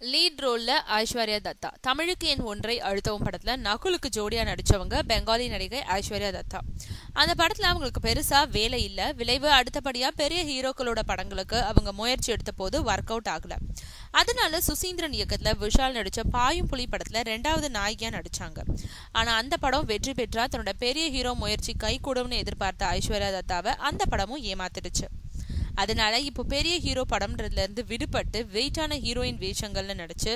Lead ரோல்ல Aishwarya Datta. தமிழுக்கு என் ஒன்றை அழுத்தவும் படத்துல நகுலுக்கு ஜோடியா நடிச்சவங்க பெங்காலி நடிகை ஐஸ்வர்யா தத்தா. அந்த படத்துல அவங்களுக்கு பெருசா வேலை இல்ல. விளைவு அடுத்தபடியா பெரிய ஹீரோக்களோட படங்களுக்கு அவங்க முயற்சி எடுத்த போது ஒர்க் அவுட் ஆகல. அதனால சுசீந்திரன் இயக்கத்துல விஷால் நடிச்ச பாயும் புலி படத்துல ரெண்டாவது நாயகியா நடிச்சாங்க. ஆனா அந்த படம் வெற்றி பெற்றா தன்னோட பெரிய ஹீரோ முயற்சி கை கூடும்னு எதிர்பார்த்த ஐஸ்வர்யா தத்தாவை அந்த படமும் ஏமாத்திடுச்சு. அதனால இப்போ பெரிய ஹீரோ படம்ன்றதுலேருந்து விடுபட்டு வெயிட்டான ஹீரோயின் வேஷங்கள்ல நடிச்சு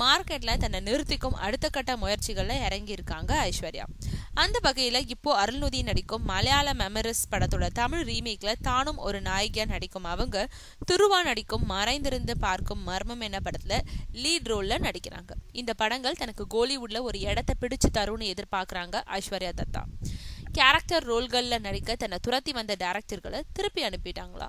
மார்க்கெட்ல தன்னை நிறுத்திக்கும் அடுத்த கட்ட முயற்சிகள்ல இறங்கியிருக்காங்க ஐஸ்வர்யா. அந்த வகையில இப்போ அருள்நொதி நடிக்கும் மலையாள மெமரிஸ் படத்தோட தமிழ் ரீமேக்ல தானும் ஒரு நாயகியா நடிக்கும் அவங்க துருவா நடிக்கும் மறைந்திருந்து பார்க்கும் மர்மம் என்ன படத்துல லீட் ரோல்ல நடிக்கிறாங்க. இந்த படங்கள் தனக்கு கோலிவுட்ல ஒரு இடத்தை பிடிச்சு தரும்னு எதிர்பார்க்குறாங்க ஐஸ்வர்யா தத்தா. கேரக்டர் ரோல்களில் நடிக்க தன்னை துரத்தி வந்த டேரக்டர்களை திருப்பி அனுப்பிட்டாங்களா?